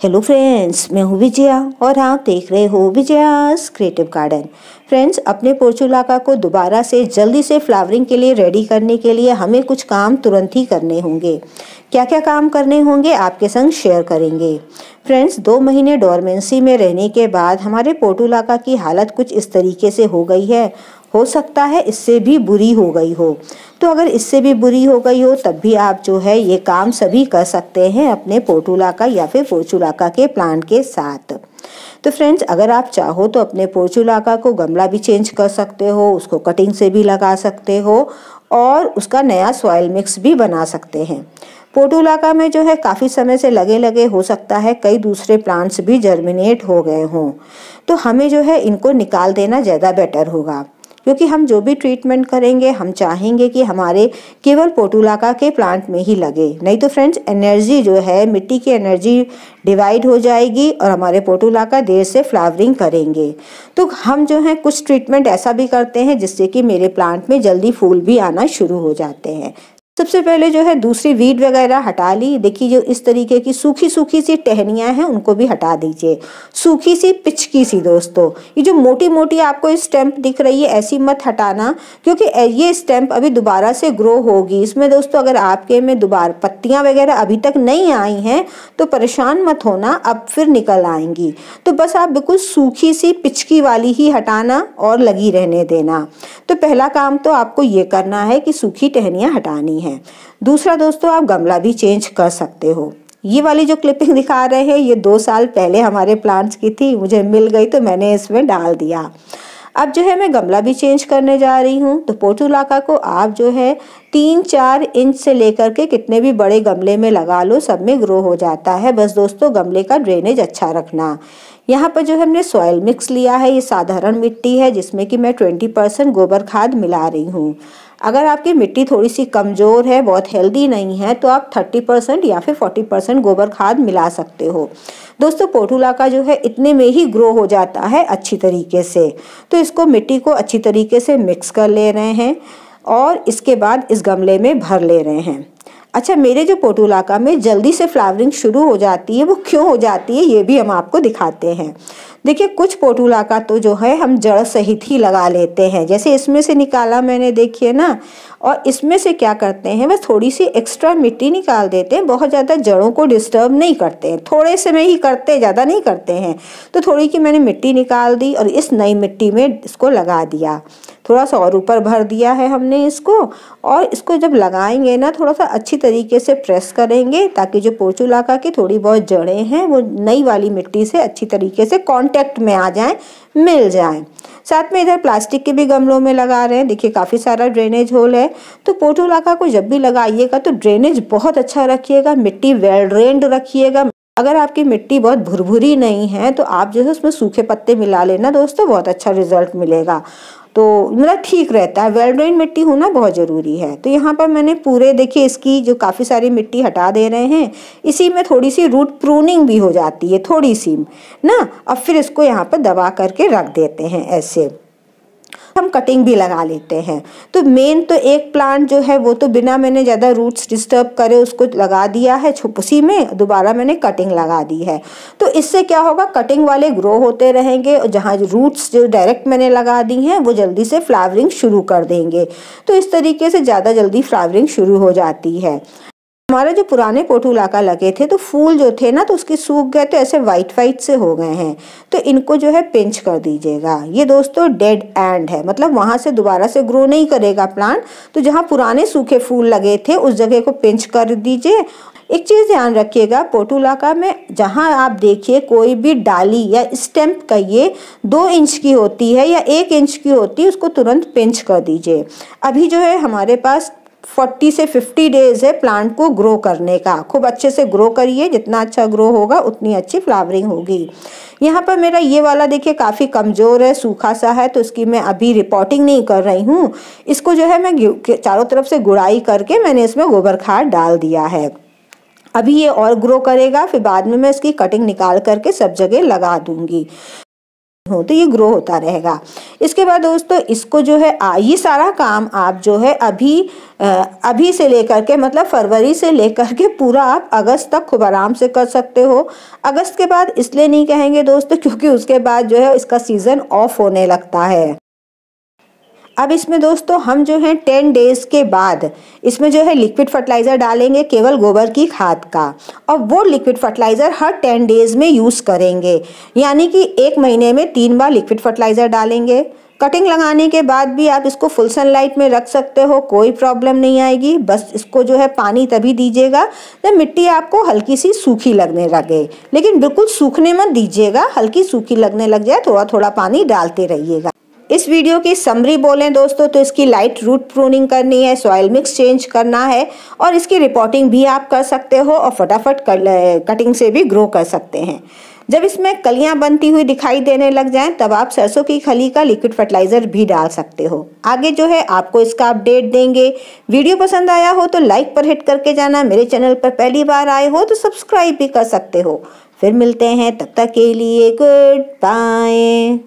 Hello friends मैं हूँ विजया और आप देख रहे हो विजयास क्रिएटिव गार्डन फ्रेंड्स अपने पोर्चुलाका को दोबारा से जल्दी से फ्लावरिंग के लिए रेडी करने के लिए हमें कुछ काम तुरंत ही करने होंगे। क्या क्या काम करने होंगे, आपके संग शेयर करेंगे। फ्रेंड्स दो महीने डोरमेंसी में रहने के बाद हमारे पोर्टुलाका की हालत कुछ इस तरीके से हो गई है। हो सकता है इससे भी बुरी हो गई हो। तो अगर इससे भी बुरी हो गई हो, तब भी आप जो है ये काम सभी कर सकते हैं अपने पोर्चुलाका या फिर पोर्चुलाका के प्लांट के साथ। तो फ्रेंड्स, अगर आप चाहो तो अपने पोर्चुलाका को गमला भी चेंज कर सकते हो, उसको कटिंग से भी लगा सकते हो और उसका नया सॉयल मिक्स भी बना सकते हैं। पोर्टुलाका में जो है काफ़ी समय से लगे लगे हो सकता है, कई दूसरे प्लांट्स भी जर्मिनेट हो गए हों। तो हमें जो है इनको निकाल देना ज़्यादा बेटर होगा। क्योंकि हम जो भी ट्रीटमेंट करेंगे, हम चाहेंगे कि हमारे केवल पोटुलाका के प्लांट में ही लगे। नहीं तो फ्रेंड्स एनर्जी जो है, मिट्टी की एनर्जी डिवाइड हो जाएगी और हमारे पोटुलाका देर से फ्लावरिंग करेंगे। तो हम जो है, कुछ ट्रीटमेंट ऐसा भी करते हैं जिससे कि मेरे प्लांट में जल्दी फूल भी आना शुरू हो जाते हैं। सबसे पहले जो है दूसरी वीड वगैरह हटा ली। देखिए जो इस तरीके की सूखी सूखी सी टहनियाँ हैं, उनको भी हटा दीजिए। सूखी सी पिचकी सी दोस्तों, ये जो मोटी मोटी आपको स्टेम्प दिख रही है, ऐसी मत हटाना, क्योंकि ये स्टेम्प अभी दोबारा से ग्रो होगी। इसमें दोस्तों अगर आपके में दोबारा पत्तियाँ वगैरह अभी तक नहीं आई हैं तो परेशान मत होना, अब फिर निकल आएँगी। तो बस आप बिल्कुल सूखी सी पिचकी वाली ही हटाना और लगी रहने देना। तो पहला काम तो आपको ये करना है कि सूखी टहनियाँ हटानी है। हैं। दूसरा दोस्तों, आप गमला भी चेंज कर सकते हो। ये वाली जो क्लिपिंग दिखा रहे हैं, ये दो साल पहले हमारे प्लांट्स की थी, मुझे मिल गई तो मैंने इसमें डाल दिया। अब जो है, मैं गमला भी चेंज करने जा रही हूँ। तो पोटुलाका को आप जो है, तीन चार इंच से लेकर के कितने भी बड़े गमले में लगा लो, सब में ग्रो हो जाता है। बस दोस्तों, गमले का ड्रेनेज अच्छा रखना। यहाँ पर जो है, हमने सॉयल मिक्स लिया है। ये साधारण मिट्टी है, जिसमें कि मैं ट्वेंटी परसेंट गोबर खाद मिला रही हूँ। अगर आपकी मिट्टी थोड़ी सी कमज़ोर है, बहुत हेल्दी नहीं है तो आप थर्टी परसेंट या फिर फोर्टी परसेंट गोबर खाद मिला सकते हो। दोस्तों, पोटुला का जो है, इतने में ही ग्रो हो जाता है अच्छी तरीके से। तो इसको मिट्टी को अच्छी तरीके से मिक्स कर ले रहे हैं और इसके बाद इस गमले में भर ले रहे हैं। अच्छा मेरे जो पोटूलाका में जल्दी से फ्लावरिंग शुरू हो जाती है, वो क्यों हो जाती है, ये भी हम आपको दिखाते हैं। देखिए, कुछ पोटूला का तो जो है, हम जड़ सहित ही लगा लेते हैं। जैसे इसमें से निकाला मैंने, देखिए ना, और इसमें से क्या करते हैं, बस थोड़ी सी एक्स्ट्रा मिट्टी निकाल देते हैं, बहुत ज़्यादा जड़ों को डिस्टर्ब नहीं करते हैं। थोड़े से में ही करते, ज़्यादा नहीं करते हैं। तो थोड़ी की मैंने मिट्टी निकाल दी और इस नई मिट्टी में इसको लगा दिया। थोड़ा सा और ऊपर भर दिया है हमने इसको और इसको जब लगाएँगे ना थोड़ा सा अच्छी तरीके से प्रेस करेंगे ताकि जो पोचुलाका की थोड़ी बहुत जड़ें हैं, वो नई वाली मिट्टी से अच्छी तरीके से कांटेक्ट में आ जाएँ, मिल जाएँ। साथ में इधर प्लास्टिक के भी गमलों में लगा रहे हैं। देखिए, काफ़ी सारा ड्रेनेज होल है। तो पोटोलाका को जब भी लगाइएगा तो ड्रेनेज बहुत अच्छा रखिएगा, मिट्टी वेल ड्रेन्ड रखिएगा। अगर आपकी मिट्टी बहुत भुरभुरी नहीं है तो आप जो है उसमें सूखे पत्ते मिला लेना। दोस्तों, बहुत अच्छा रिज़ल्ट मिलेगा। तो मतलब ठीक रहता है। वेल ड्रेन मिट्टी होना बहुत ज़रूरी है। तो यहाँ पर मैंने पूरे, देखिए, इसकी जो काफ़ी सारी मिट्टी हटा दे रहे हैं, इसी में थोड़ी सी रूट प्रूनिंग भी हो जाती है थोड़ी सी ना? अब फिर इसको यहाँ पर दबा करके रख देते हैं ऐसे। हम कटिंग भी लगा लेते हैं। तो मेन तो एक प्लांट जो है, वो तो बिना मैंने ज़्यादा रूट्स डिस्टर्ब करे उसको लगा दिया है उसी में, दोबारा मैंने कटिंग लगा दी है। तो इससे क्या होगा कटिंग वाले ग्रो होते रहेंगे और जहाँ रूट्स जो डायरेक्ट मैंने लगा दी हैं, वो जल्दी से फ्लावरिंग शुरू कर देंगे। तो इस तरीके से ज़्यादा जल्दी फ्लावरिंग शुरू हो जाती है। हमारे जो पुराने पोटूलाका लगे थे तो फूल जो थे ना तो उसके सूख गए तो ऐसे वाइट वाइट से हो गए हैं। तो इनको जो है पिंच कर दीजिएगा। ये दोस्तों डेड एंड है। मतलब वहाँ से दोबारा से ग्रो नहीं करेगा प्लांट तो जहाँ पुराने सूखे फूल लगे थे, उस जगह को पिंच कर दीजिए। एक चीज़ ध्यान रखिएगा पोटूलाका में जहाँ आप देखिए, कोई भी डाली या स्टेम्प कहिए, दो इंच की होती है या एक इंच की होती है, उसको तुरंत पिंच कर दीजिए। अभी जो है हमारे पास फोर्टी से फिफ्टी डेज़ है प्लांट को ग्रो करने का। खूब अच्छे से ग्रो करिए, जितना अच्छा ग्रो होगा, उतनी अच्छी फ्लावरिंग होगी। यहाँ पर मेरा ये वाला देखिए, काफ़ी कमज़ोर है, सूखा सा है तो इसकी मैं अभी रिपोर्टिंग नहीं कर रही हूँ। इसको जो है मैं चारों तरफ़ से गुड़ाई करके मैंने इसमें गोबर खाद डाल दिया है। अभी ये और ग्रो करेगा, फिर बाद में मैं इसकी कटिंग निकाल करके सब जगह लगा दूँगी। हो तो ये ग्रो होता रहेगा। इसके बाद दोस्तों, इसको जो है ये सारा काम आप जो है अभी अभी से लेकर के मतलब फरवरी से लेकर के पूरा आप अगस्त तक खूब आराम से कर सकते हो। अगस्त के बाद इसलिए नहीं कहेंगे दोस्तों, क्योंकि उसके बाद जो है इसका सीज़न ऑफ़ होने लगता है। अब इसमें दोस्तों, हम जो है टेन डेज़ के बाद। इसमें जो है लिक्विड फर्टिलाइज़र डालेंगे केवल गोबर की खाद का। और वो लिक्विड फर्टिलाइज़र हर टेन डेज़ में यूज़ करेंगे। यानी कि एक महीने में तीन बार लिक्विड फर्टिलाइज़र डालेंगे। कटिंग लगाने के बाद भी आप इसको फुल सनलाइट में रख सकते हो, कोई प्रॉब्लम नहीं आएगी। बस इसको जो है पानी तभी दीजिएगा जब मिट्टी आपको हल्की सी सूखी लगने लगे। लेकिन बिल्कुल सूखने मत दीजिएगा, हल्की सूखी लगने लग जाए थोड़ा थोड़ा पानी डालते रहिएगा। इस वीडियो की समरी बोलें दोस्तों तो इसकी लाइट रूट प्रूनिंग करनी है सॉइल मिक्स चेंज करना है, और इसकी रिपोर्टिंग भी आप कर सकते हो और फटाफट कटिंग से भी ग्रो कर सकते हैं। जब इसमें कलियाँ बनती हुई दिखाई देने लग जाएँ, तब आप सरसों की खली का लिक्विड फर्टिलाइज़र भी डाल सकते हो। आगे जो है, आपको इसका अपडेट देंगे। वीडियो पसंद आया हो तो लाइक पर हिट करके जाना। मेरे चैनल पर पहली बार आए हो तो सब्सक्राइब भी कर सकते हो। फिर मिलते हैं, तब तक के लिए गुड बाय